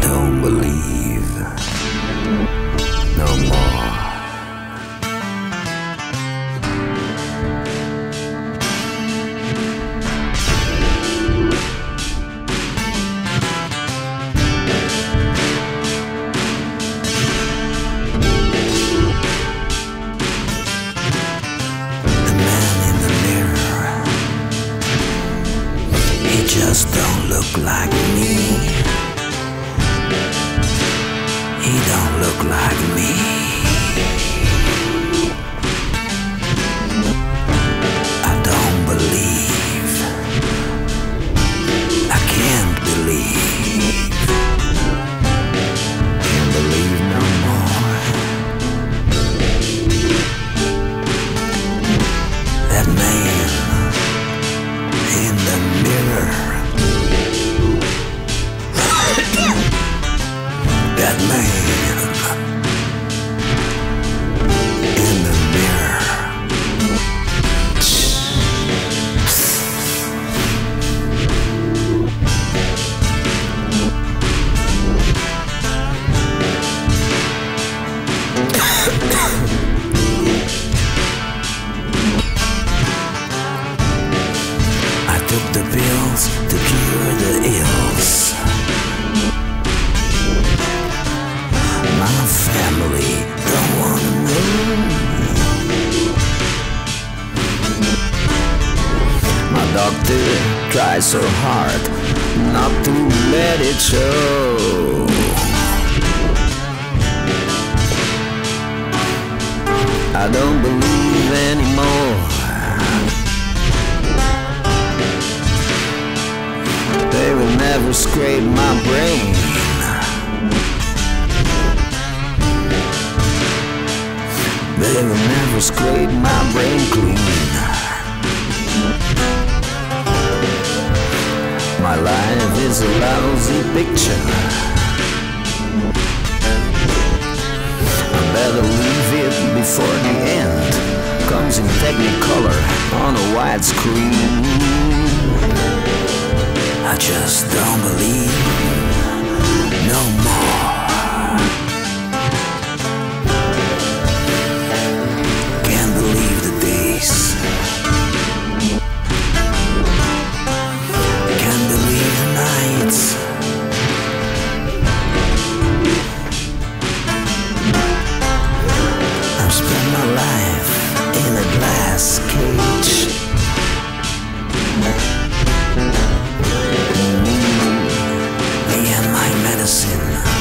don't believe no more. just don't look like me. He don't look like me. Doctor tries so hard not to let it show. I don't believe anymore. They will never scrape my brain. They will never scrape my brain clean. Is a lousy picture. I better leave it before the end comes in technicolor on a widescreen. I just don't believe no more. sin.